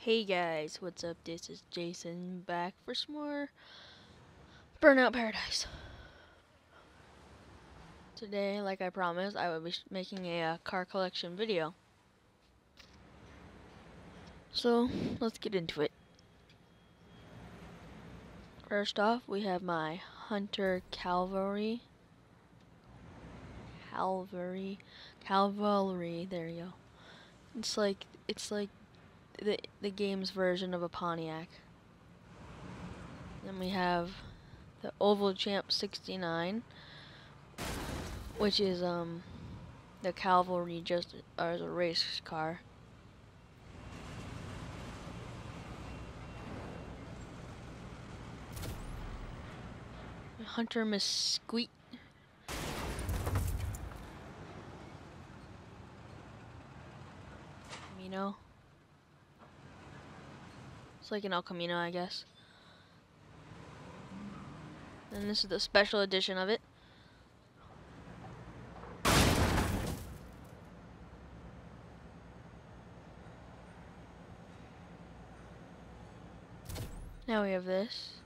Hey guys, what's up? This is Jason back for some more Burnout Paradise. Today, like I promised, I will be making a uh, car collection video. So, let's get into it. First off, we have my Hunter Cavalry. Cavalry. Cavalry, there you go. It's like, it's like the the game's version of a Pontiac. Then we have the Oval Champ 69, which is um the cavalry just as a race car. Hunter Mesquite. Camino. It's like an El Camino, I guess. And this is the special edition of it. Now we have this.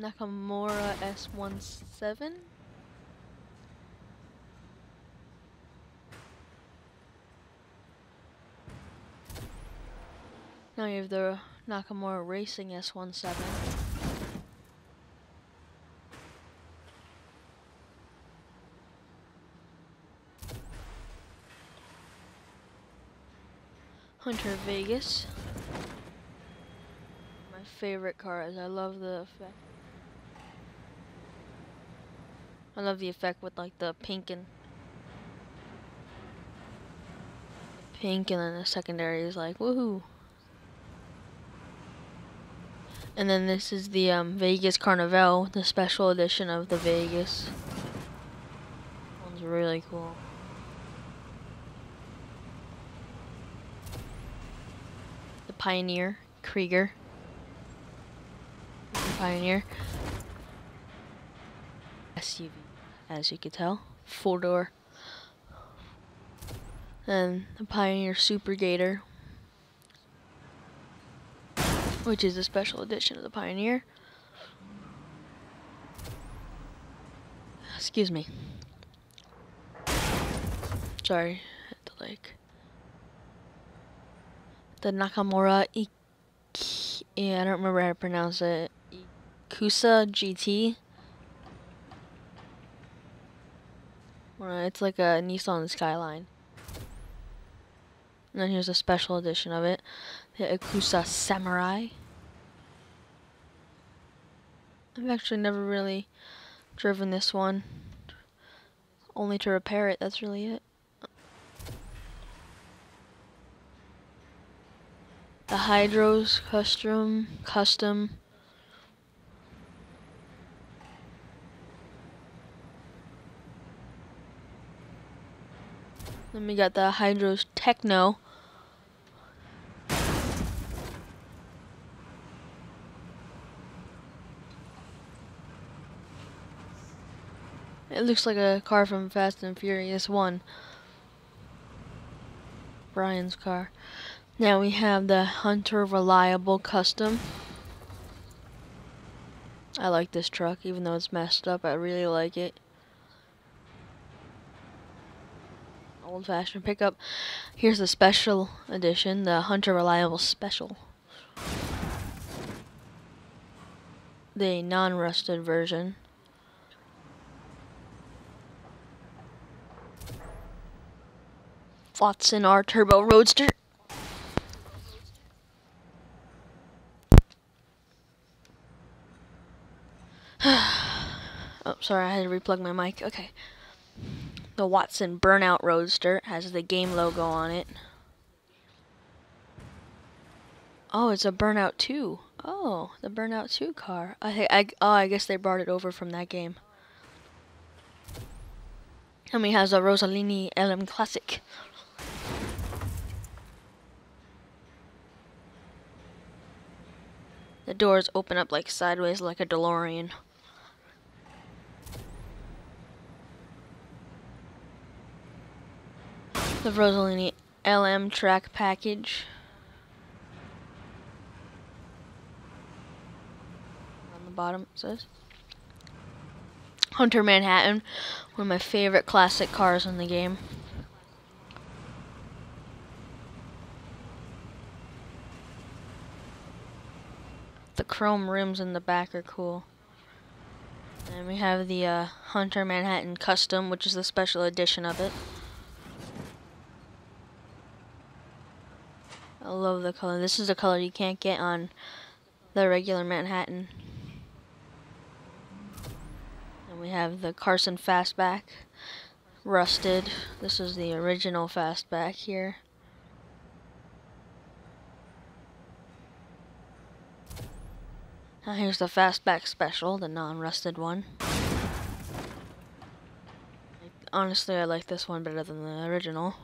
Nakamura S17. Now you have the Nakamura Racing S17. Hunter Vegas. My favorite cars. I love the effect. I love the effect with like the pink and pink and then the secondary is like woohoo. And then this is the um, Vegas Carnival, the special edition of the Vegas. One's really cool. The Pioneer, Krieger. The Pioneer. SUV, as you can tell. Four door. And the Pioneer Super Gator, which is a special edition of the Pioneer. Excuse me. Sorry, had to like the Nakamura Ik yeah, I don't remember how to pronounce it. Ikusa GT. It's like a Nissan Skyline. And then here's a special edition of it the Ikusa Samurai. I've actually never really driven this one. Only to repair it, that's really it. The Hydros Custom Custom Then we got the Hydros Techno. It looks like a car from Fast and Furious 1. Brian's car. Now we have the Hunter Reliable Custom. I like this truck, even though it's messed up. I really like it. Old-fashioned pickup. Here's the special edition, the Hunter Reliable Special. The non-rusted version. Watson R Turbo Roadster. oh, sorry, I had to replug my mic. Okay. The Watson Burnout Roadster has the game logo on it. Oh, it's a Burnout 2. Oh, the Burnout 2 car. I, I, oh, I guess they brought it over from that game. And he has a Rossolini LM Classic. The doors open up like sideways like a DeLorean. The Rossolini LM track package. On the bottom it says. Hunter Manhattan, one of my favorite classic cars in the game. The chrome rims in the back are cool. And we have the uh, Hunter Manhattan Custom, which is the special edition of it. I love the color. This is a color you can't get on the regular Manhattan. And we have the Carson Fastback, rusted. This is the original Fastback here. Now here's the Fastback Special, the non-rusted one. Honestly, I like this one better than the original.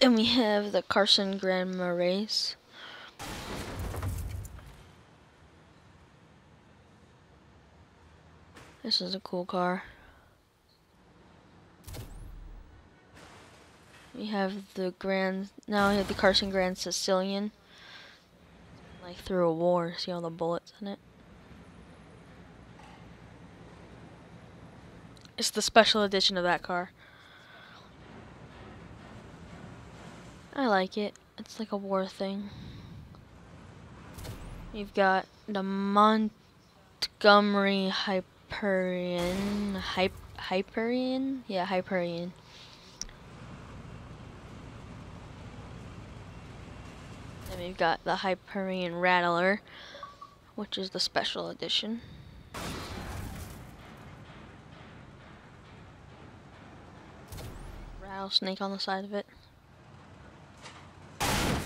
And we have the Carson Grand Race. This is a cool car. We have the Grand, now we have the Carson Grand Sicilian. Like through a war, see all the bullets in it. It's the special edition of that car. I like it. It's like a war thing. You've got the Montgomery Hyperion. Hy Hyperion? Yeah, Hyperion. Then we've got the Hyperion Rattler, which is the special edition. Rattlesnake on the side of it.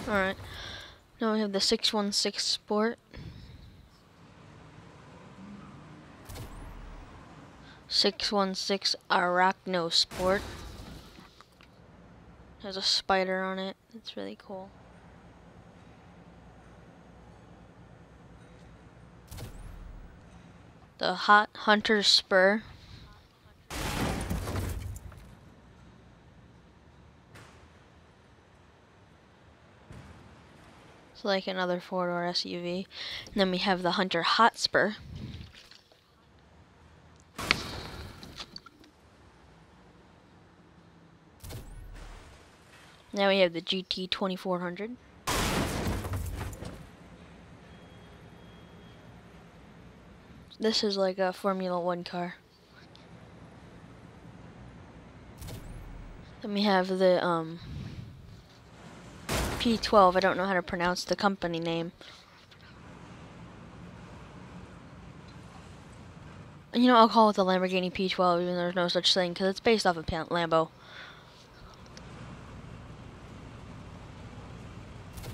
Alright. Now we have the 616 Sport. Six one six Arachno Sport. Has a spider on it. It's really cool. The Hot Hunter Spur. It's like another four-door SUV. And then we have the Hunter Hotspur. Now we have the GT 2400. This is like a Formula One car. Then we have the um, P12. I don't know how to pronounce the company name. You know, I'll call it the Lamborghini P12 even though there's no such thing because it's based off of Lambo.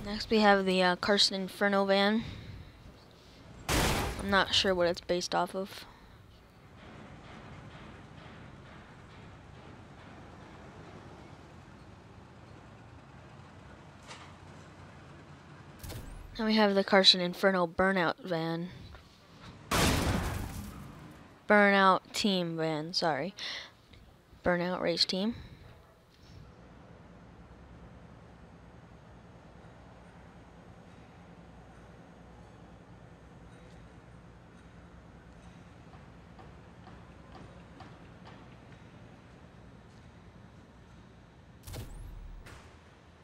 Next we have the uh, Carson Inferno van. I'm not sure what it's based off of. And we have the Carson Inferno Burnout van. Burnout Team van, sorry. Burnout Race Team.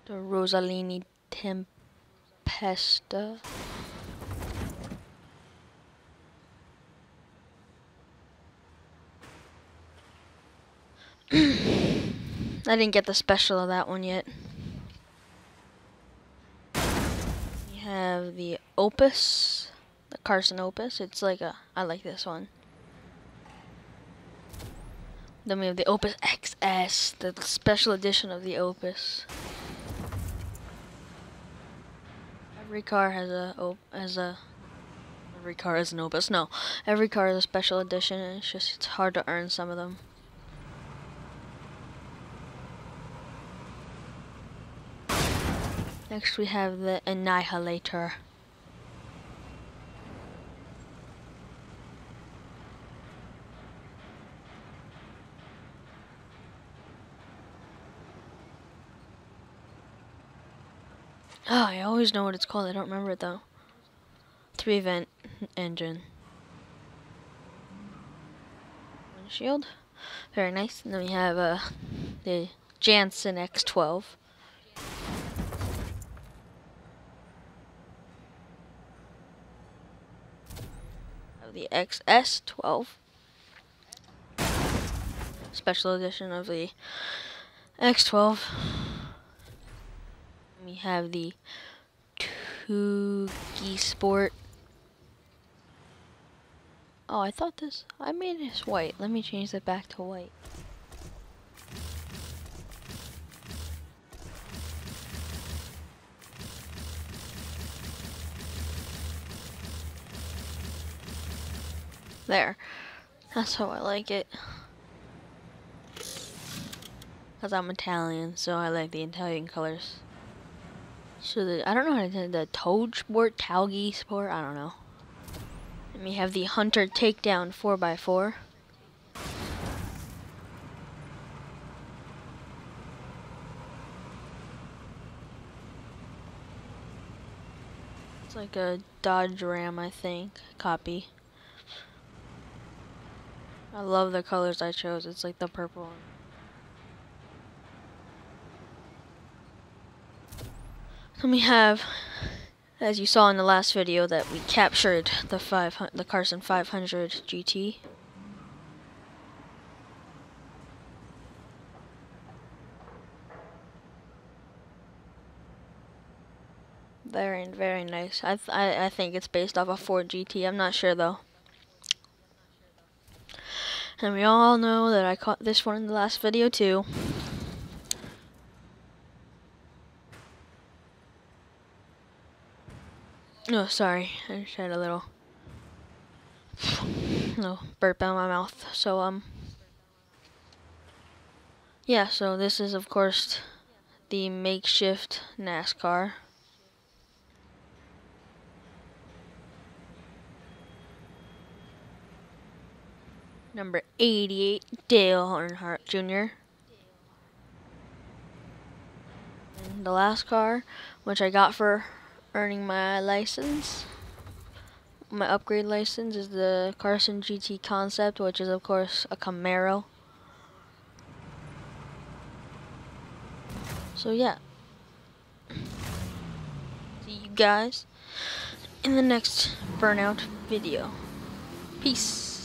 The Rosalini Temp Pesta. I didn't get the special of that one yet. We have the Opus, the Carson Opus. It's like a, I like this one. Then we have the Opus XS, the special edition of the Opus. Every car has a oh, has a every car has an opus. No, every car is a special edition. It's just it's hard to earn some of them. Next we have the Annihilator. Oh, I always know what it's called. I don't remember it though. three vent engine. Windshield. Very nice. And then we have uh, the Jansen X12. The XS12. Special edition of the X12. Have the Tugi Sport. Oh, I thought this, I made this white. Let me change that back to white. There. That's how I like it. Because I'm Italian, so I like the Italian colors. So the, I don't know how to say the Toad Sport, Taugi Sport, I don't know. And we have the Hunter Takedown 4x4. It's like a Dodge Ram, I think, copy. I love the colors I chose. It's like the purple Then we have, as you saw in the last video, that we captured the five the Carson 500 GT. Very, very nice. I, I, I think it's based off a Ford GT. I'm not sure though. And we all know that I caught this one in the last video too. Oh, sorry. I just had a little no burp out of my mouth. So um yeah, so this is of course the makeshift NASCAR. number 88, Dale Earnhardt Jr. And the last car, which I got for earning my license, my upgrade license, is the Carson GT Concept, which is, of course, a Camaro. So, yeah. See you guys in the next Burnout video. Peace.